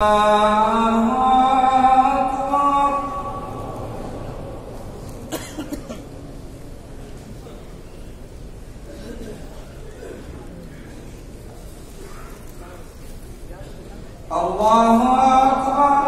الله أكبر.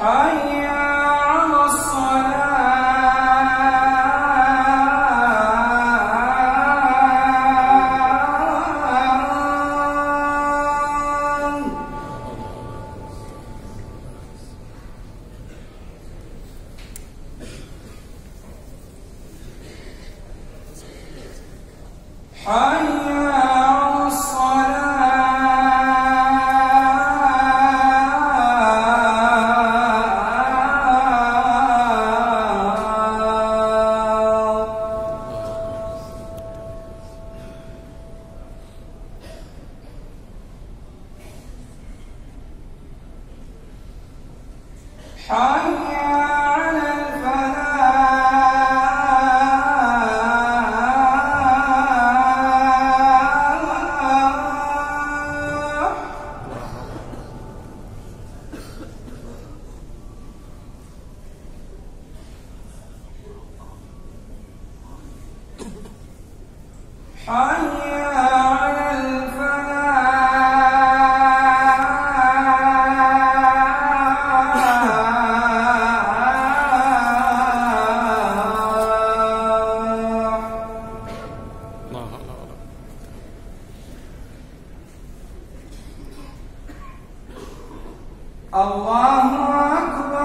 حي حي الله أكبر.